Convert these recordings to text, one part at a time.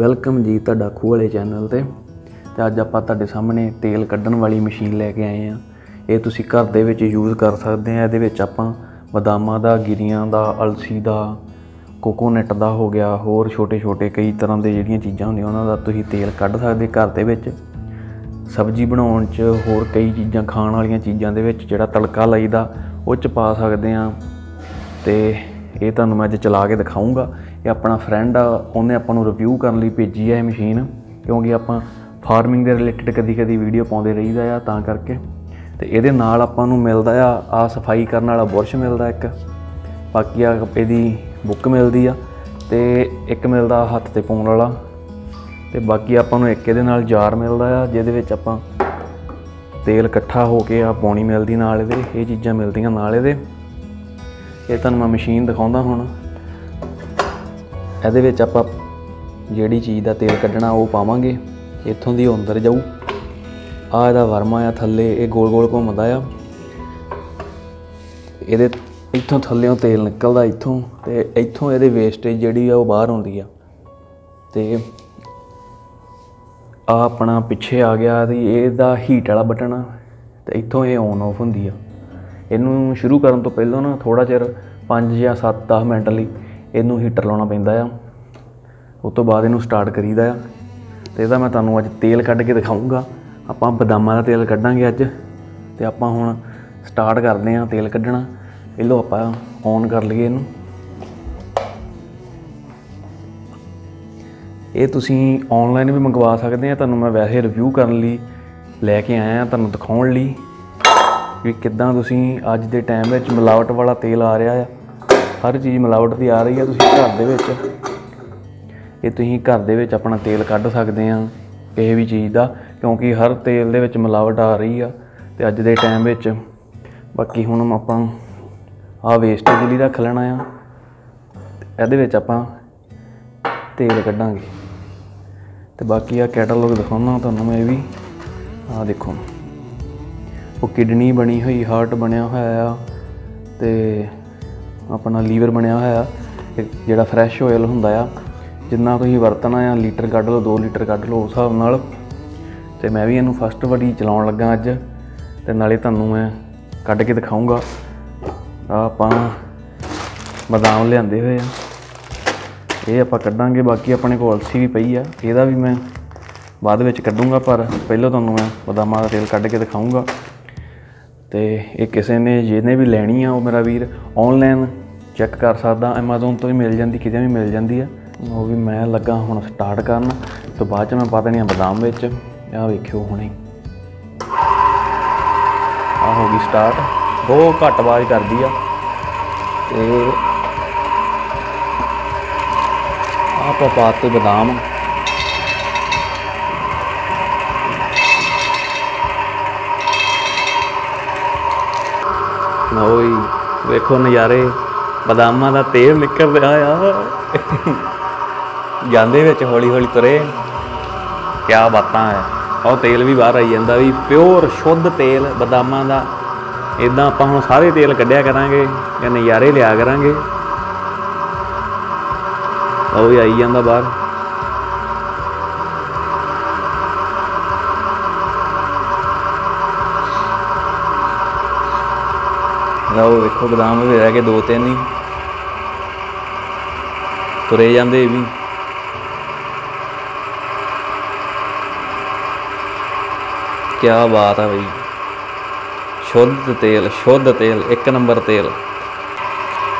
Welcome ਜੀ ਤੁਹਾਡਾ ਖੂਹ ਵਾਲੇ ਚੈਨਲ ਤੇ। ਤੇ ਅੱਜ ਆਪਾਂ ਤੁਹਾਡੇ ਸਾਹਮਣੇ ਤੇਲ ਕੱਢਣ ਵਾਲੀ ਮਸ਼ੀਨ ਲੈ ਕੇ ਆਏ ਆ ਇਹ ਤੁਸੀਂ ਘਰ ਦੇ ਵਿੱਚ ਯੂਜ਼ ਕਰ ਸਕਦੇ ਆ ਇਹਦੇ ਵਿੱਚ ਆਪਾਂ ਬਦਾਮਾਂ ਦਾ, ਗਿਰੀਆਂ ਦਾ, ਅਲਸੀ ਦਾ ਕੋਕੋਨਟ ਦਾ ਹੋ ਗਿਆ, ਹੋਰ ਛੋਟੇ-ਛੋਟੇ ਕਈ ਤਰ੍ਹਾਂ ਦੇ ਜਿਹੜੀਆਂ ਚੀਜ਼ਾਂ ਹੁੰਦੀਆਂ, ਉਹਨਾਂ ਦਾ ਤੁਸੀਂ ਤੇਲ ਕੱਢ ਸਕਦੇ ਘਰ ਦੇ ਵਿੱਚ। ਸਬਜ਼ੀ ਬਣਾਉਣ 'ਚ ਹੋਰ ਕਈ ਚੀਜ਼ਾਂ, ਖਾਣ ਵਾਲੀਆਂ ਚੀਜ਼ਾਂ ਦੇ ਵਿੱਚ ਜਿਹੜਾ ਤੜਕਾ ਲਾਈਦਾ, ਉਹ 'ਚ ਪਾ ਸਕਦੇ ਆ ਤੇ ਇਹ ਤੁਹਾਨੂੰ ਮੈਂ ਅੱਜ ਚਲਾ ਕੇ ਦਿਖਾਉਂਗਾ ਇਹ ਆਪਣਾ ਫਰੈਂਡ ਆ, ਉਹਨੇ ਆਪਾਂ ਨੂੰ ਰਿਵਿਊ ਕਰਨ ਲਈ ਭੇਜੀ ਆ ਇਹ ਮਸ਼ੀਨ ਕਿਉਂਕਿ ਆਪਾਂ ਫਾਰਮਿੰਗ ਦੇ ਰਿਲੇਟਡ ਕਦੀ-ਕਦੀ ਵੀਡੀਓ ਪਾਉਂਦੇ ਰਹੀਦਾ ਆ, ਤਾਂ ਕਰਕੇ। ਤੇ ਇਹਦੇ ਨਾਲ ਆਪਾਂ ਨੂੰ ਮਿਲਦਾ ਆ ਆ ਸਫ਼ਾਈ ਕਰਨ ਵਾਲਾ ਬੁਰਸ਼ ਮਿਲਦਾ ਇੱਕ। ਬਾਕੀ ਆ ਇਹਦੀ ਬੁੱਕ ਮਿਲਦੀ ਆ, ਤੇ ਇੱਕ ਮਿਲਦਾ ਹੱਥ ਤੇ ਪਾਉਣ ਵਾਲਾ। ਤੇ ਬਾਕੀ ਆਪਾਂ ਨੂੰ ਇੱਕ ਇਹਦੇ ਨਾਲ ਜਾਰ ਮਿਲਦਾ ਆ, ਜਿਹਦੇ ਵਿੱਚ ਆਪਾਂ ਤੇਲ ਇਕੱਠਾ ਹੋ ਕੇ ਆ ਪਾਣੀ ਮਿਲਦੀ ਨਾਲ ਇਹਦੇ, ਇਹ ਚੀਜ਼ਾਂ ਮਿਲਦੀਆਂ ਨਾਲ ਇਹਦੇ। ਇਹ ਤੁਹਾਨੂੰ ਮੈਂ ਮਸ਼ੀਨ ਦਿਖਾਉਂਦਾ ਹੁਣ। ਇਹਦੇ ਵਿੱਚ ਆਪਾਂ ਜਿਹੜੀ ਚੀਜ਼ ਦਾ ਤੇਲ ਕੱਢਣਾ ਉਹ ਪਾਵਾਂਗੇ, ਇੱਥੋਂ ਦੀ ਉਹ ਅੰਦਰ ਜਾਊ। ਆ ਇਹਦਾ ਵਰਮਾ ਆ ਥੱਲੇ, ਇਹ ਗੋਲ ਗੋਲ ਘੁੰਮਦਾ ਆ। ਇਹਦੇ ਇੱਥੋਂ ਥੱਲੇੋਂ ਤੇਲ ਨਿਕਲਦਾ ਇੱਥੋਂ ਤੇ ਇੱਥੋਂ ਇਹਦੇ ਵੇਸਟੇਜ ਜਿਹੜੀ ਆ ਉਹ ਬਾਹਰ ਆਉਂਦੀ ਆ। ਤੇ ਆ ਆਪਣਾ ਪਿੱਛੇ ਆ ਗਿਆ ਤੇ ਇਹਦਾ ਹੀਟ ਵਾਲਾ ਬਟਨ ਆ ਤੇ ਇੱਥੋਂ ਇਹ ਔਨ ਆਫ ਹੁੰਦੀ ਆ। ਇਹਨੂੰ ਸ਼ੁਰੂ ਕਰਨ ਤੋਂ ਪਹਿਲਾਂ ਨਾ ਥੋੜਾ ਚਿਰ 5 ਜਾਂ 7 10 ਮਿੰਟ ਲਈ ਇਹਨੂੰ ਹੀਟਰ ਲਾਉਣਾ ਪੈਂਦਾ ਆ। ਉਸ ਤੋਂ ਬਾਅਦ ਇਹਨੂੰ ਸਟਾਰਟ ਕਰੀਦਾ ਆ। ਤੇ ਇਹਦਾ ਮੈਂ ਤੁਹਾਨੂੰ ਅੱਜ ਤੇਲ ਕੱਢ ਕੇ ਦਿਖਾਉਂਗਾ ਆਪਾਂ ਬਦਾਮਾਂ ਦਾ ਤੇਲ ਕੱਢਾਂਗੇ ਅੱਜ। ਤੇ ਆਪਾਂ ਹੁਣ ਸਟਾਰਟ ਕਰਦੇ ਆ ਤੇਲ ਕੱਢਣਾ। ਪਹਿਲਾਂ ਆਪਾਂ ਔਨ ਕਰ ਲਈਏ ਇਹਨੂੰ। ਇਹ ਤੁਸੀਂ ਆਨਲਾਈਨ ਵੀ ਮੰਗਵਾ ਸਕਦੇ ਆ। ਤੁਹਾਨੂੰ ਮੈਂ ਵੈਸੇ ਰਿਵਿਊ ਕਰਨ ਲਈ ਲੈ ਕੇ ਆਇਆ ਤੁਹਾਨੂੰ ਦਿਖਾਉਣ ਲਈ। ਵੀ ਕਿੱਦਾਂ ਤੁਸੀਂ ਅੱਜ ਦੇ ਟਾਈਮ ਵਿੱਚ ਮਿਲਾਵਟ ਵਾਲਾ ਤੇਲ ਆ ਰਿਹਾ ਆ। ਹਰ ਚੀਜ਼ ਮਿਲਾਵਟ ਦੀ ਆ ਰਹੀ ਆ ਤੁਸੀਂ ਘਰ ਦੇ ਵਿੱਚ। ਇਹ ਤੁਸੀਂ ਘਰ ਦੇ ਵਿੱਚ ਆਪਣਾ ਤੇਲ ਕੱਢ ਸਕਦੇ ਆ ਕਿਸੇ ਵੀ ਚੀਜ਼ ਦਾ, ਕਿਉਂਕਿ ਹਰ ਤੇਲ ਦੇ ਵਿੱਚ ਮਿਲਾਵਟ ਆ ਰਹੀ ਆ ਤੇ ਅੱਜ ਦੇ ਟਾਈਮ ਵਿੱਚ ਬਾਕੀ ਹੁਣ ਆਪਾਂ ਆ ਵੇਸਟੇਜ ਲਈ ਰੱਖ ਲੈਣਾ ਆ। ਇਹਦੇ ਵਿੱਚ ਆਪਾਂ ਤੇਲ ਕੱਢਾਂਗੇ। ਤੇ ਬਾਕੀ ਆ ਕੈਟਾਲੌਗ ਦਿਖਾਉਣਾ ਤੁਹਾਨੂੰ ਮੈਂ ਇਹ ਵੀ। ਆ ਦੇਖੋ। ਉਹ ਕਿਡਨੀ ਬਣੀ ਹੋਈ ਹਾਰਟ ਬਣਿਆ ਹੋਇਆ ਆ ਤੇ ਆਪਣਾ ਲੀਵਰ ਬਣਿਆ ਹੋਇਆ ਜਿਹੜਾ ਫਰੈਸ਼ ਆਇਲ ਹੁੰਦਾ ਆ, ਜਿੰਨਾ ਤੁਸੀਂ ਵਰਤਣਾ ਆ, ਲੀਟਰ ਕੱਢ ਲਓ 2 ਲੀਟਰ ਕੱਢ ਲਓ, ਉਸ ਹਿਸਾਬ ਨਾਲ। ਤੇ ਮੈਂ ਵੀ ਇਹਨੂੰ ਫਸਟ ਵਾਰੀ ਚਲਾਉਣ ਲੱਗਾ ਅੱਜ, ਤੇ ਨਾਲੇ ਤੁਹਾਨੂੰ ਮੈਂ ਕੱਢ ਕੇ ਦਿਖਾਉਂਗਾ ਆ ਆਪਾਂ ਬਦਾਮ ਲਿਆਂਦੇ ਹੋਏ ਆ। ਇਹ ਆਪਾਂ ਕੱਢਾਂਗੇ, ਬਾਕੀ ਆਪਣੇ ਕੋਲ ਅਲਸੀ ਵੀ ਪਈ ਆ। ਇਹਦਾ ਵੀ ਮੈਂ ਬਾਅਦ ਵਿੱਚ ਕੱਢੂੰਗਾ, ਪਰ ਪਹਿਲਾਂ ਤੁਹਾਨੂੰ ਮੈਂ ਬਦਾਮਾਂ ਦਾ ਤੇਲ ਕੱਢ ਕੇ ਦਿਖਾਉਂਗਾ ਤੇ ਇਹ ਕਿਸੇ ਨੇ, ਜਿਹਨੇ ਵੀ ਲੈਣੀ ਆ, ਉਹ ਮੇਰਾ ਵੀਰ ਆਨਲਾਈਨ ਚੈੱਕ ਕਰ ਸਕਦਾ, Amazon ਤੋਂ ਵੀ ਮਿਲ ਜਾਂਦੀ, ਕਿਤੇ ਵੀ ਮਿਲ ਜਾਂਦੀ ਆ। ਉਹ ਵੀ ਮੈਂ ਲੱਗਾ ਹੁਣ ਸਟਾਰਟ ਕਰਨ, ਤੋਂ ਬਾਅਦ ਚ ਮੈਂ ਪਾ ਦੇਣੀ ਆ ਬਦਾਮ ਵਿੱਚ। ਆਹ ਵੇਖਿਓ ਹੁਣੇ। ਆ ਹੋ ਗਈ ਸਟਾਰਟ ਬਹੁਤ ਘੱਟ ਆਵਾਜ਼ ਕਰਦੀ ਆ। ਤੇ ਆਪਾਂ ਪਾਤੇ ਬਦਾਮ। ਨੋਈ ਵੇਖੋ ਨਜ਼ਾਰੇ। ਬਦਾਮਾਂ ਦਾ ਤੇਲ ਨਿਕਲ ਰਿਹਾ ਆ ਜਾਂਦੇ ਵਿੱਚ ਹੌਲੀ ਹੌਲੀ ਤੁਰੇ। ਕਿਆ ਬਾਤਾਂ ਹੈ ਉਹ ਤੇਲ ਵੀ ਬਾਹਰ ਆਈ ਜਾਂਦਾ ਵੀ ਪਿਓਰ ਸ਼ੁੱਧ ਤੇਲ ਬਦਾਮਾਂ ਦਾ। ਇਦਾਂ ਆਪਾਂ ਹੁਣ ਸਾਰੇ ਤੇਲ ਕੱਢਿਆ ਕਰਾਂਗੇ ਜਾਂ ਨਜ਼ਾਰੇ ਲਿਆ ਕਰਾਂਗੇ। ਉਹ ਵੀ ਆਈ ਜਾਂਦਾ ਬਾਹਰ। ਲਓ ਵੇਖੋ ਬਦਾਮ ਵੀ ਰਹਿ ਗਏ ਦੋ ਤਿੰਨ ਹੀ। ਤੁਰੇ ਜਾਂਦੇ ਵੀ। ਕੀ ਬਾਤ ਆ ਬਈ। ਸ਼ੁੱਧ ਤੇਲ ਸ਼ੁੱਧ ਤੇਲ, ਇੱਕ ਨੰਬਰ ਤੇਲ।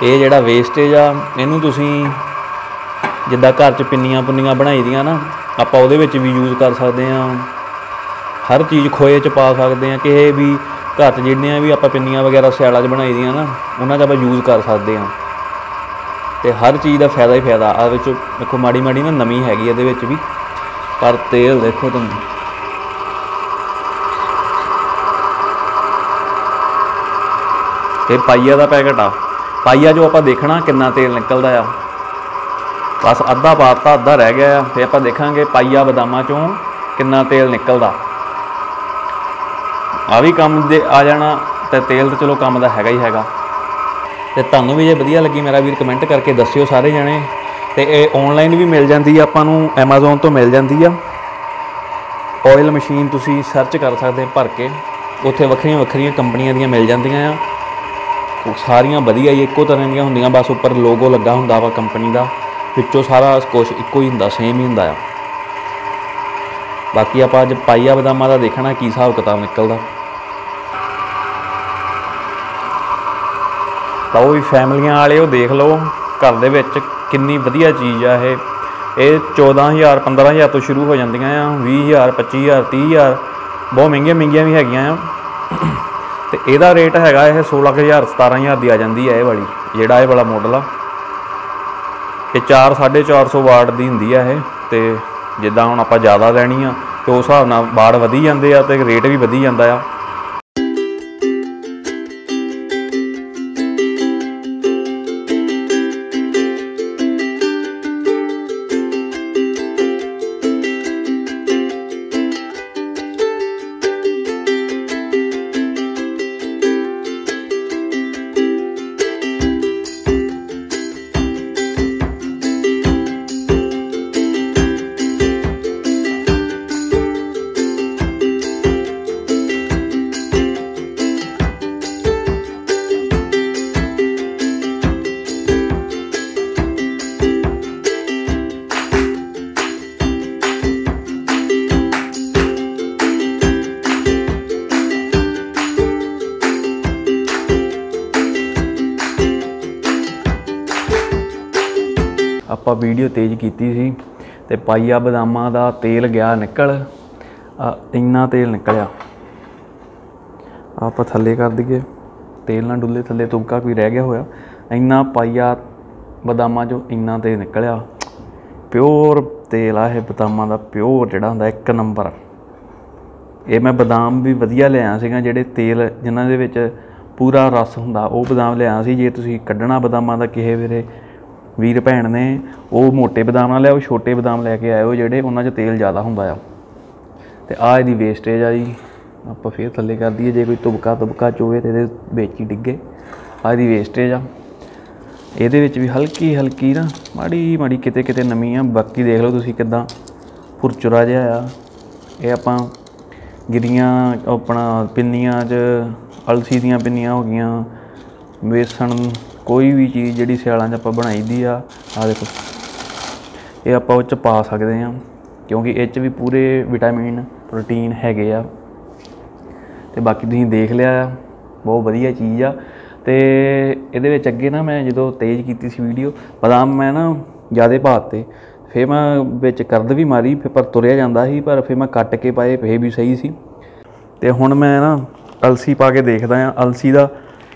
ਇਹ ਜਿਹੜਾ ਵੇਸਟੇਜ ਆ, ਇਹਨੂੰ ਤੁਸੀਂ ਜਿੱਦਾਂ ਘਰ 'ਚ ਪਿੰਨੀਆਂ ਪੁੰਨੀਆਂ ਬਣਾਈ ਦੀਆਂ ਨਾ, ਆਪਾਂ ਉਹਦੇ ਵਿੱਚ ਵੀ ਯੂਜ਼ ਕਰ ਸਕਦੇ ਆ ਹਰ ਚੀਜ਼ ਖੋਏ 'ਚ ਪਾ ਸਕਦੇ ਆ ਕਿਸੇ ਵੀ ਘਰ 'ਚ ਜਿਹੜੀਆਂ ਵੀ ਆਪਾਂ ਪਿੰਨੀਆਂ ਵਗੈਰਾ ਸਿਆਲਾਂ 'ਚ ਬਣਾਈ ਦੀਆਂ ਨਾ, ਉਹਨਾਂ 'ਚ ਆਪਾਂ ਯੂਜ਼ ਕਰ ਸਕਦੇ ਹਾਂ। ਤੇ ਹਰ ਚੀਜ਼ ਦਾ ਫਾਇਦਾ ਹੀ ਫਾਇਦਾ। ਆ ਵਿੱਚ ਦੇਖੋ ਮਾੜੀ ਮਾੜੀ ਨਾ ਨਮੀ ਹੈਗੀ ਇਹਦੇ ਵਿੱਚ ਵੀ। ਪਰ ਤੇਲ ਦੇਖੋ ਤੁਹਾਨੂੰ। ਇਹ ਪਾਈਆ ਦਾ ਪੈਕਟ ਆ। ਪਾਈਆ ਜੋ ਆਪਾਂ ਦੇਖਣਾ ਕਿੰਨਾ ਤੇਲ ਨਿਕਲਦਾ ਆ। ਬਸ ਅੱਧਾ ਪਾਤਾ, ਅੱਧਾ ਰਹਿ ਗਿਆ ਆ। ਤੇ ਆਪਾਂ ਦੇਖਾਂਗੇ ਪਾਈਆ ਬਦਾਮਾਂ ਚੋਂ ਕਿੰਨਾ ਤੇਲ ਨਿਕਲਦਾ। ਆ ਵੀ ਕੰਮ ਦੇ ਆ ਜਾਣਾ ਤੇ ਤੇਲ ਤਾਂ ਚਲੋ ਕੰਮ ਦਾ ਹੈਗਾ ਹੀ ਹੈਗਾ। ਤੇ ਤੁਹਾਨੂੰ ਵੀ ਜੇ ਵਧੀਆ ਲੱਗੀ ਮੇਰਾ ਵੀਰ ਕਮੈਂਟ ਕਰਕੇ ਦੱਸਿਓ ਸਾਰੇ ਜਣੇ। ਤੇ ਇਹ ਆਨਲਾਈਨ ਵੀ ਮਿਲ ਜਾਂਦੀ ਆ, ਆਪਾਂ ਨੂੰ Amazon ਤੋਂ ਮਿਲ ਜਾਂਦੀ ਆ। ਆਇਲ ਮਸ਼ੀਨ ਤੁਸੀਂ ਸਰਚ ਕਰ ਸਕਦੇ ਭਰ ਕੇ। ਉੱਥੇ ਵੱਖਰੀਆਂ ਵੱਖਰੀਆਂ ਕੰਪਨੀਆਂ ਦੀਆਂ ਮਿਲ ਜਾਂਦੀਆਂ ਆ। ਸਾਰੀਆਂ ਵਧੀਆ ਹੀ, ਇੱਕੋ ਤਰ੍ਹਾਂ ਦੀਆਂ ਹੁੰਦੀਆਂ, ਬਸ ਉੱਪਰ ਲੋਗੋ ਲੱਗਾ ਹੁੰਦਾ ਵਾ ਕੰਪਨੀ ਦਾ। ਵਿੱਚੋਂ ਸਾਰਾ ਕੁਝ ਇੱਕੋ ਹੀ ਹੁੰਦਾ ਸੇਮ ਹੀ ਹੁੰਦਾ ਆ। ਬਾਕੀ ਆਪਾਂ ਅੱਜ ਪਾਈਆ ਬਦਾਮਾਂ ਦਾ ਦੇਖਣਾ, ਕੀ ਹਿਸਾਬ ਕਿਤਾਬ ਨਿਕਲਦਾ। ਤਾਂ ਉਹ ਵੀ ਫੈਮਲੀਆਂ ਵਾਲੇ, ਉਹ ਦੇਖ ਲਓ ਘਰ ਦੇ ਵਿੱਚ ਕਿੰਨੀ ਵਧੀਆ ਚੀਜ਼ ਆ ਇਹ। ਇਹ 14000 15000 ਤੋਂ ਸ਼ੁਰੂ ਹੋ ਜਾਂਦੀਆਂ ਆ 20000 25000 30000 ਬਹੁਤ ਮਹਿੰਗੀਆਂ ਮਹਿੰਗੀਆਂ ਵੀ ਹੈਗੀਆਂ ਆ। ਤੇ ਇਹਦਾ ਰੇਟ ਹੈਗਾ ਇਹ 16000 17000 ਦੀ ਆ ਜਾਂਦੀ ਹੈ ਇਹ ਵਾਲੀ, ਜਿਹੜਾ ਇਹ ਵਾਲਾ ਮਾਡਲ ਆ। ਇਹ 4 450 ਵਾਟ ਦੀ ਹੁੰਦੀ ਆ ਇਹ, ਤੇ ਜਿੱਦਾਂ ਹੁਣ ਆਪਾਂ ਜ਼ਿਆਦਾ ਲੈਣੀ ਆ, ਤੇ ਉਸ ਹਿਸਾਬ ਨਾਲ ਵਾਟ ਵਧੀ ਜਾਂਦੇ ਆ ਤੇ ਰੇਟ ਵੀ ਵਧੀ ਜਾਂਦਾ ਆ। ਆਪਾਂ ਵੀਡੀਓ ਤੇਜ਼ ਕੀਤੀ ਸੀ ਤੇ ਪਾਈਆ ਬਦਾਮਾਂ ਦਾ ਤੇਲ ਗਿਆ ਨਿਕਲ। ਇੰਨਾ ਤੇਲ ਨਿਕਲਿਆ। ਆਪਾਂ ਥੱਲੇ ਕਰ ਦਈਏ। ਤੇਲ ਨਾ ਡੁੱਲੇ, ਥੱਲੇ ਤੁਬਕਾ ਕੋਈ ਰਹਿ ਗਿਆ ਹੋਇਆ। ਇੰਨਾ ਪਾਈਆ ਬਦਾਮਾਂ ਚੋਂ ਇੰਨਾ ਤੇਲ ਨਿਕਲਿਆ। ਪਿਓਰ ਤੇਲ ਆ ਇਹ ਬਦਾਮਾਂ ਦਾ, ਪਿਓਰ ਜਿਹੜਾ ਹੁੰਦਾ, ਇੱਕ ਨੰਬਰ। ਇਹ ਮੈਂ ਬਦਾਮ ਵੀ ਵਧੀਆ ਲਿਆ ਸੀਗਾ, ਜਿਹੜੇ ਤੇਲ, ਜਿਨ੍ਹਾਂ ਦੇ ਵਿੱਚ ਪੂਰਾ ਰਸ ਹੁੰਦਾ, ਉਹ ਬਦਾਮ ਲਿਆ ਸੀ। ਜੇ ਤੁਸੀਂ ਕੱਢਣਾ ਬਦਾਮਾਂ ਦਾ ਕਿਸੇ ਵੇਲੇ ਵੀਰ ਭੈਣ ਨੇ ਉਹ ਮੋਟੇ ਬਦਾਮ ਨਾ ਲਿਆਓ ਛੋਟੇ ਬਦਾਮ ਲੈ ਕੇ ਆਇਓ ਜਿਹੜੇ ਉਹਨਾਂ 'ਚ ਤੇਲ ਜ਼ਿਆਦਾ ਹੁੰਦਾ ਆ। ਤੇ ਆ ਇਹਦੀ ਵੇਸਟੇਜ ਆ ਜੀ, ਆਪਾਂ ਫੇਰ ਥੱਲੇ ਕਰ ਦਈਏ, ਜੇ ਕੋਈ ਤੁਬਕਾ ਤੁਬਕਾ ਚੋਵੇ ਤੇ ਇਹਦੇ ਵਿੱਚ ਹੀ ਡਿੱਗੇ। ਆ ਇਹਦੀ ਵੇਸਟੇਜ ਆ। ਇਹਦੇ ਵਿੱਚ ਵੀ ਹਲਕੀ ਹਲਕੀ ਨਾ ਮਾੜੀ ਮਾੜੀ ਕਿਤੇ ਕਿਤੇ ਨਮੀ ਆ। ਬਾਕੀ ਦੇਖ ਲਓ ਤੁਸੀਂ ਕਿਦਾਂ ਫੁਰਚੁਰਾ ਜਿਹਾ ਆ। ਇਹ ਆਪਾਂ ਗਿਰੀਆਂ, ਆਪਣਾ ਪਿੰਨੀਆਂ 'ਚ, ਅਲਸੀ ਦੀਆਂ ਪਿੰਨੀਆਂ ਹੋ ਗਈਆਂ, ਵੇਸਣ ਕੋਈ ਵੀ ਚੀਜ਼ ਜਿਹੜੀ ਸਿਆਲਾਂ 'ਚ ਆਪਾਂ ਬਣਾਈ ਦੀ ਆ ਆ ਦੇਖੋ। ਇਹ ਆਪਾਂ ਉਹ 'ਚ ਪਾ ਸਕਦੇ ਆ ਕਿਉਂਕਿ ਇਹ 'ਚ ਵੀ ਪੂਰੇ ਵਿਟਾਮਿਨ, ਪ੍ਰੋਟੀਨ ਹੈਗੇ ਆ। ਤੇ ਬਾਕੀ ਤੁਸੀਂ ਦੇਖ ਲਿਆ ਆ, ਬਹੁਤ ਵਧੀਆ ਚੀਜ਼ ਆ। ਤੇ ਇਹਦੇ ਵਿੱਚ ਅੱਗੇ ਨਾ ਮੈਂ ਜਦੋਂ ਤੇਜ਼ ਕੀਤੀ ਸੀ ਵੀਡੀਓ, ਬਦਾਮ ਮੈਂ ਨਾ ਜਿਆਦੇ ਭਾਤੇ ਫਿਰ ਮੈਂ ਵਿੱਚ ਕਰਦ ਵੀ ਮਾਰੀ, ਫਿਰ ਪਰ ਤੁਰਿਆ ਜਾਂਦਾ ਸੀ, ਪਰ ਫਿਰ ਮੈਂ ਕੱਟ ਕੇ ਪਾਏ ਫੇ ਵੀ ਸਹੀ ਸੀ। ਤੇ ਹੁਣ ਮੈਂ ਨਾ ਅਲਸੀ ਪਾ ਕੇ ਦੇਖਦਾ ਆ, ਅਲਸੀ ਦਾ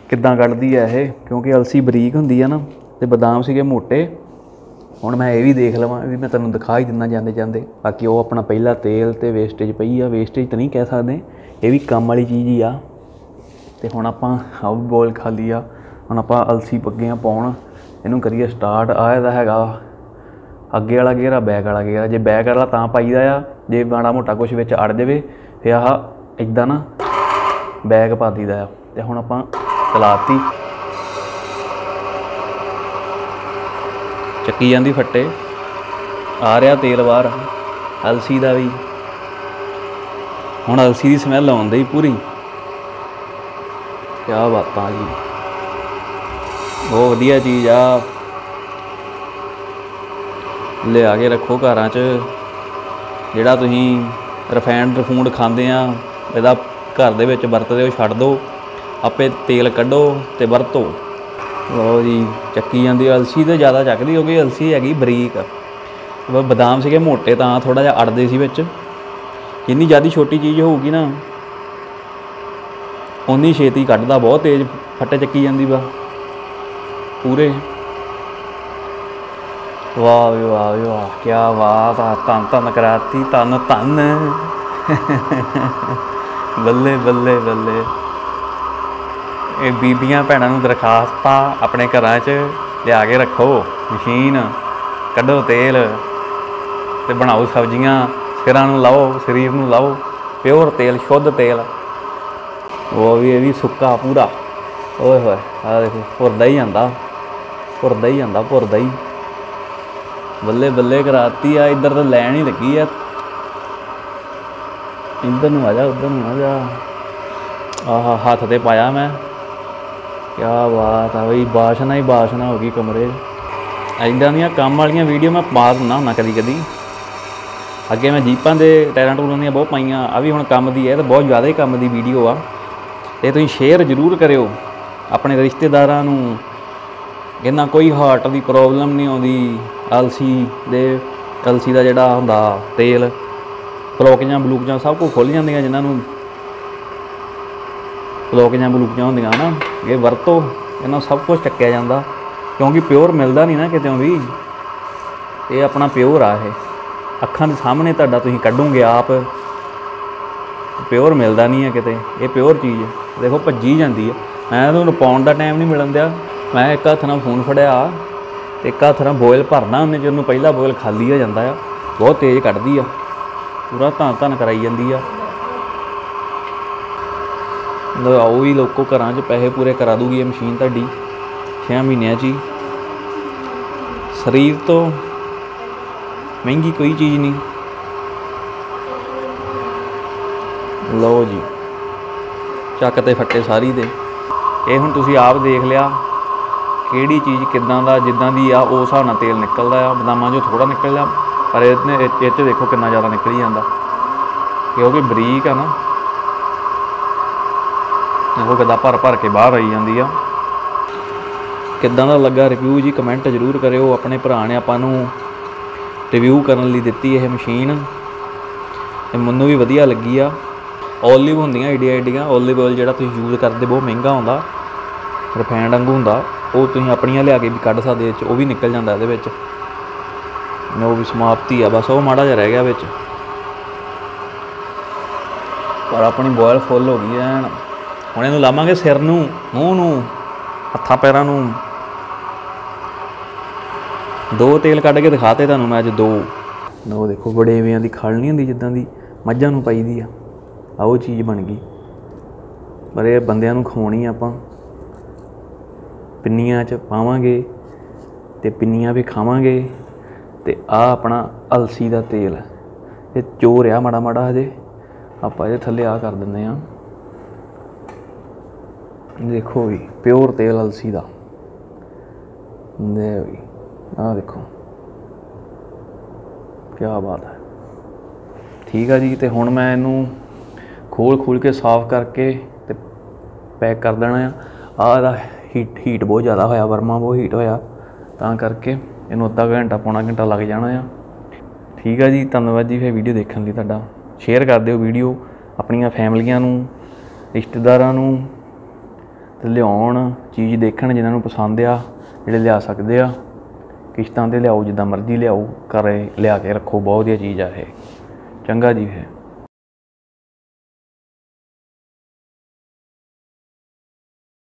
ਕਿੱਦਾਂ ਕੱਢਦੀ ਆ ਇਹ? ਕਿਉਂਕਿ ਅਲਸੀ ਬਰੀਕ ਹੁੰਦੀ ਆ ਨਾ, ਤੇ ਬਦਾਮ ਸੀਗੇ ਮੋਟੇ। ਹੁਣ ਮੈਂ ਇਹ ਵੀ ਦੇਖ ਲਵਾਂ ਵੀ ਮੈਂ ਤੁਹਾਨੂੰ ਦਿਖਾ ਹੀ ਦਿੰਦਾ ਜਾਂਦੇ ਜਾਂਦੇ। ਬਾਕੀ ਉਹ ਆਪਣਾ ਪਹਿਲਾ ਤੇਲ ਤੇ ਵੇਸਟੇਜ ਪਈ ਆ। ਵੇਸਟੇਜ ਤਾਂ ਨਹੀਂ ਕਹਿ ਸਕਦੇ। ਇਹ ਵੀ ਕੰਮ ਵਾਲੀ ਚੀਜ਼ ਹੀ ਆ। ਤੇ ਹੁਣ ਆਪਾਂ ਆਉ ਬੋਲ ਖਾਲੀ ਆ। ਹੁਣ ਆਪਾਂ ਅਲਸੀ ਪੱਗੇ ਆ ਪਾਉਣ। ਇਹਨੂੰ ਕਰੀਏ ਸਟਾਰਟ ਆ ਇਹਦਾ ਹੈਗਾ ਅੱਗੇ ਵਾਲਾ ਗੇਅਰ ਆ ਬੈਕ ਵਾਲਾ ਗੇਅਰ ਜੇ ਬੈਕ ਵਾਲਾ ਤਾਂ ਪਾਈਦਾ ਆ, ਜੇ ਮਾੜਾ ਮੋਟਾ ਕੁਝ ਵਿੱਚ ਅੜ ਜਾਵੇ ਫੇ ਆਹ ਇਦਾਂ ਨਾ ਬੈਕ ਪਾ ਦਈਦਾ ਆ। ਤੇ ਹੁਣ ਆਪਾਂ ਚਲਾਤੀ। ਚੱਕੀ ਜਾਂਦੀ ਫੱਟੇ। ਆ ਰਿਹਾ ਤੇਲ ਬਾਹਰ। ਅਲਸੀ ਦਾ ਵੀ। ਹੁਣ ਅਲਸੀ ਦੀ ਸਮੈਲ ਆਉਂਦੀ ਹੀ ਪੂਰੀ। ਕੀ ਬਾਤਾਂ ਜੀ। ਬਹੁਤ ਵਧੀਆ ਚੀਜ਼ ਆ। ਲਿਆ ਕੇ ਰੱਖੋ ਘਰਾਂ 'ਚ। ਜਿਹੜਾ ਤੁਸੀਂ ਰਫੈਂਡ ਰਫੂੰਡ ਖਾਂਦੇ ਆ, ਇਹਦਾ ਘਰ ਦੇ ਵਿੱਚ ਵਰਤਦੇ ਹੋ, ਛੱਡ ਦਿਓ। ਆਪੇ ਤੇਲ ਕੱਢੋ ਤੇ ਵਰਤੋ। ਲਓ ਜੀ, ਚੱਕੀ ਜਾਂਦੀ ਅਲਸੀ ਤੇ ਜ਼ਿਆਦਾ ਚੱਕਦੀ ਕਿਉਂਕਿ ਅਲਸੀ ਹੈਗੀ ਬਰੀਕ। ਬਦਾਮ ਸੀਗੇ ਮੋਟੇ ਤਾਂ ਥੋੜਾ ਜਿਹਾ ਅੜਦੇ ਸੀ ਵਿੱਚ। ਜਿੰਨੀ ਜ਼ਿਆਦਾ ਛੋਟੀ ਚੀਜ਼ ਹੋਊਗੀ ਨਾ ਉਨੀ ਛੇਤੀ ਕੱਢਦਾ, ਬਹੁਤ ਤੇਜ਼ ਫੱਟੇ ਚੱਕੀ ਜਾਂਦੀ ਵਾ। ਪੂਰੇ। ਵਾਹ ਵੀ ਵਾਹ ਵੀ, ਵਾਹ ਕੀ ਬਾਤ ਆ। ਤਨ ਤਨ ਕਰਾਤੀ ਤਨ ਤਨ ਬੱਲੇ ਬੱਲੇ ਬੱਲੇ। ਇਹ ਬੀਬੀਆਂ ਭੈਣਾਂ ਨੂੰ ਦਰਖਾਸਤ ਆ ਆਪਣੇ ਘਰਾਂ 'ਚ ਲਿਆ ਕੇ ਰੱਖੋ, ਮਸ਼ੀਨ, ਕੱਢੋ ਤੇਲ ਤੇ ਬਣਾਓ ਸਬਜ਼ੀਆਂ, ਸਿਰਾਂ ਨੂੰ ਲਾਓ, ਸਰੀਰ ਨੂੰ ਲਾਓ, ਪਿਓਰ ਤੇਲ, ਸ਼ੁੱਧ ਤੇਲ। ਉਹ ਵੀ ਇਹ ਵੀ ਸੁੱਕਾ ਪੂਰਾ। ਓਏ ਹੋਏ, ਆ ਦੇਖੋ, ਭੁਰਦਾ ਹੀ ਜਾਂਦਾ ਭੁਰਦਾ ਹੀ ਜਾਂਦਾ ਭੁਰਦਾ ਹੀ। ਬੱਲੇ ਬੱਲੇ ਕਰਾਤੀ ਆ, ਇੱਧਰ ਤਾਂ ਲੈਣ ਹੀ ਲੱਗੀ ਆ। ਇੱਧਰ ਨੂੰ ਆ ਜਾ, ਉੱਧਰ ਨੂੰ ਆ ਜਾ। ਆਹਾ ਹੱਥ ਤੇ ਪਾਇਆ ਮੈਂ। ਕੀ ਬਾਤ ਆ ਬਈ, ਬਾਸ਼ਨਾ ਹੀ ਬਾਸ਼ਨਾ ਹੋ ਗਈ ਕਮਰੇ 'ਚ। ਐਦਾਂ ਦੀਆਂ ਕੰਮ ਵਾਲੀਆਂ ਵੀਡੀਓ ਮੈਂ ਪਾ ਦਿੰਦਾ ਹੁੰਦਾ ਕਦੀ ਕਦੀ। ਅੱਗੇ ਮੈਂ ਜੀਪਾਂ ਦੇ ਟਾਇਰਾਂ ਟੂਰਾਂ ਦੀਆਂ ਬਹੁਤ ਪਾਈਆਂ, ਆ ਵੀ ਹੁਣ ਕੰਮ ਦੀ ਹੈ ਇਹ ਤਾਂ ਬਹੁਤ ਜ਼ਿਆਦਾ ਹੀ ਕੰਮ ਦੀ ਵੀਡੀਓ ਆ। ਤੇ ਤੁਸੀਂ ਸ਼ੇਅਰ ਜ਼ਰੂਰ ਕਰਿਓ, ਆਪਣੇ ਰਿਸ਼ਤੇਦਾਰਾਂ ਨੂੰ। ਇਹਨਾਂ ਕੋਈ ਹਾਰਟ ਦੀ ਪ੍ਰੋਬਲਮ ਨਹੀਂ ਆਉਂਦੀ, ਅਲਸੀ ਦੇ, ਅਲਸੀ ਦਾ ਜਿਹੜਾ ਹੁੰਦਾ ਤੇਲ ਬਲੋਕੀਆਂ ਬਲੂਕਜਾਂ ਸਭ ਕੁਝ ਖੁੱਲ ਜਾਂਦੀਆਂ ਜਿਨ੍ਹਾਂ ਨੂੰ। ਬਲੋਕੀਆਂ ਬਲੂਕੀਆਂ ਹੁੰਦੀਆਂ ਨਾ। ਇਹ ਵਰਤੋ, ਇਹਨਾਂ ਸਭ ਕੁਝ ਚੱਕਿਆ ਜਾਂਦਾ। ਕਿਉਂਕਿ ਪਿਓਰ ਮਿਲਦਾ ਨਹੀਂ ਨਾ ਕਿਤੇੋਂ ਵੀ। ਇਹ ਆਪਣਾ ਪਿਓਰ ਆ ਇਹ। ਅੱਖਾਂ ਦੇ ਸਾਹਮਣੇ ਤੁਹਾਡਾ ਤੁਸੀਂ ਕੱਢੋਗੇ ਆਪ। ਪਿਓਰ ਮਿਲਦਾ ਨਹੀਂ ਹੈ ਕਿਤੇ। ਇਹ ਪਿਓਰ ਚੀਜ਼ ਹੈ। ਦੇਖੋ, ਭੱਜੀ ਜਾਂਦੀ ਹੈ। ਮੈਂ ਤੁਹਾਨੂੰ ਪਾਉਣ ਦਾ ਟਾਈਮ ਨਹੀਂ ਮਿਲਣ ਦਿਆ। ਮੈਂ ਇੱਕ ਹੱਥ ਨਾਲ ਫੋਨ ਫੜਿਆ ਤੇ ਇੱਕ ਹੱਥ ਨਾਲ ਬੋਇਲ ਭਰਨਾ ਉਹਨੇ ਜਦੋਂ ਪਹਿਲਾ ਬੋਇਲ ਖਾਲੀ ਹੋ ਜਾਂਦਾ ਆ। ਬਹੁਤ ਤੇਜ਼ ਕੱਢਦੀ ਆ। ਪੂਰਾ ਧੰਨ ਧੰਨ ਕਰਾਈ ਜਾਂਦੀ ਆ। ਲੋ ਵੀ ਲੋਕੋ ਘਰਾਂ 'ਚ ਪੈਸੇ ਪੂਰੇ ਕਰਾ ਦੂਗੀ ਇਹ ਮਸ਼ੀਨ ਤੁਹਾਡੀ। 6 ਮਹੀਨਿਆਂ 'ਚ ਹੀ। ਸਰੀਰ ਤੋਂ ਮਹਿੰਗੀ ਕੋਈ ਚੀਜ਼ ਨਹੀਂ। ਲਓ ਜੀ, ਚੱਕ ਤੇ ਫੱਟੇ ਸਾਰੀ ਦੇ। ਇਹ ਹੁਣ ਤੁਸੀਂ ਆਪ ਦੇਖ ਲਿਆ, ਕਿਹੜੀ ਚੀਜ਼ ਕਿੱਦਾਂ ਦਾ, ਜਿੱਦਾਂ ਦੀ ਆ ਉਸ ਹਿਸਾਬ ਨਾਲ ਤੇਲ ਨਿਕਲਦਾ ਆ। ਬਦਾਮਾਂ 'ਚੋਂ ਥੋੜਾ ਨਿਕਲਦਾ ਪਰ ਇਹਨੇ ਇਹ 'ਚ ਦੇਖੋ ਕਿੰਨਾ ਜ਼ਿਆਦਾ ਨਿਕਲੀ ਜਾਂਦਾ। ਕਿਉਂਕਿ ਬਰੀਕ ਆ ਨਾ। ਦੇਖੋ ਕਿੱਦਾਂ ਭਰ ਭਰ ਕੇ ਬਾਹਰ ਆਈ ਜਾਂਦੀ ਆ। ਕਿੱਦਾਂ ਦਾ ਲੱਗਾ ਰਿਵਿਊ ਜੀ ਕਮੈਂਟ ਜ਼ਰੂਰ ਕਰਿਓ। ਆਪਣੇ ਭਰਾ ਨੇ ਆਪਾਂ ਨੂੰ ਰਿਵਿਊ ਕਰਨ ਲਈ ਦਿੱਤੀ ਇਹ ਮਸ਼ੀਨ ਤੇ ਮੈਨੂੰ ਵੀ ਵਧੀਆ ਲੱਗੀ ਆ। ਓਲਿਵ ਹੁੰਦੀਆਂ ਏਡੀਆਂ ਏਡੀਆਂ। ਓਲਿਵ ਆਇਲ ਜਿਹੜਾ ਤੁਸੀਂ ਯੂਜ਼ ਕਰਦੇ ਬਹੁਤ ਮਹਿੰਗਾ ਹੁੰਦਾ ਰਿਫਾਈਨਡ ਵਾਂਗੂ ਹੁੰਦਾ। ਉਹ ਤੁਸੀਂ ਆਪਣੀਆਂ ਲਿਆ ਕੇ ਵੀ ਕੱਢ ਸਕਦੇ ਇਹ 'ਚ ਉਹ ਵੀ ਨਿਕਲ ਜਾਂਦਾ ਇਹਦੇ ਵਿੱਚ। ਉਹ ਵੀ ਸਮਾਪਤੀ ਆ, ਬਸ ਉਹ ਮਾੜਾ ਜਿਹਾ ਰਹਿ ਗਿਆ ਵਿੱਚ। ਪਰ ਆਪਣੀ ਬੋਇਲ ਫੁੱਲ ਹੋ ਗਈ ਐਨ। ਹੁਣ ਇਹਨੂੰ ਲਾਵਾਂਗੇ ਸਿਰ ਨੂੰ, ਮੂੰਹ ਨੂੰ, ਹੱਥਾਂ ਪੈਰਾਂ ਨੂੰ। ਦੋ ਤੇਲ ਕੱਢ ਕੇ ਦਿਖਾਤੇ ਤੁਹਾਨੂੰ ਮੈਂ ਅੱਜ ਦੋ। ਉਹ ਦੇਖੋ ਬੜੇਵਿਆਂ ਦੀ ਖਲ ਨਹੀਂ ਹੁੰਦੀ ਜਿੱਦਾਂ ਦੀ ਮੱਝਾਂ ਨੂੰ ਪਾਈਦੀ ਆ। ਆ ਉਹ ਚੀਜ਼ ਬਣ ਗਈ। ਪਰ ਇਹ ਬੰਦਿਆਂ ਨੂੰ ਖਵਾਉਣੀ ਆਪਾਂ। ਪਿੰਨੀਆਂ 'ਚ ਪਾਵਾਂਗੇ ਤੇ ਪਿੰਨੀਆਂ ਵੀ ਖਾਵਾਂਗੇ ਤੇ ਆ ਆਪਣਾ ਅਲਸੀ ਦਾ ਤੇਲ ਇਹ ਚੋਰ ਆ ਮਾੜਾ ਮਾੜਾ ਹਜੇ। ਆਪਾਂ ਇਹਦੇ ਥੱਲੇ ਆ ਕਰ ਦਿੰਦੇ ਆ। ਦੇਖੋ ਵੀ, ਪਿਓਰ ਤੇਲ ਅਲਸੀ ਦਾ। ਨੇ ਵੀ ਆ ਦੇਖੋ। ਕੀ ਬਾਤ ਹੈ। ਠੀਕ ਆ ਜੀ, ਤੇ ਹੁਣ ਮੈਂ ਇਹਨੂੰ ਖੋਲ ਖੋਲ ਕੇ ਸਾਫ਼ ਕਰਕੇ ਤੇ ਪੈਕ ਕਰ ਦੇਣਾ ਆ। ਆ ਇਹਦਾ ਹੀਟ ਹੀਟ ਬਹੁਤ ਜ਼ਿਆਦਾ ਹੋਇਆ, ਵਰਮਾ ਬਹੁਤ ਹੀਟ ਹੋਇਆ। ਤਾਂ ਕਰਕੇ ਇਹਨੂੰ ਅੱਧਾ ਘੰਟਾ, ਪੌਣਾ ਘੰਟਾ ਲੱਗ ਜਾਣਾ ਆ। ਠੀਕ ਆ ਜੀ, ਧੰਨਵਾਦ ਜੀ, ਫਿਰ ਵੀਡੀਓ ਦੇਖਣ ਲਈ ਤੁਹਾਡਾ। ਸ਼ੇਅਰ ਕਰ ਦਿਓ ਵੀਡੀਓ ਆਪਣੀਆਂ ਫੈਮਲੀਆਂ ਨੂੰ, ਰਿਸ਼ਤੇਦਾਰਾਂ ਨੂੰ। ਤੇ ਲਿਆਉਣ ਚੀਜ਼ ਦੇਖਣ ਜਿਨ੍ਹਾਂ ਨੂੰ ਪਸੰਦ ਆ, ਜਿਹੜੇ ਲਿਆ ਸਕਦੇ ਆ। ਕਿਸ਼ਤਾਂ ਤੇ ਲਿਆਓ, ਜਿੱਦਾਂ ਮਰਜ਼ੀ ਲਿਆਓ, ਘਰੇ ਲਿਆ ਕੇ ਰੱਖੋ, ਬਹੁਤ ਵਧੀਆ ਚੀਜ਼ ਆ ਇਹ। ਚੰਗਾ ਜੀ ਹੈ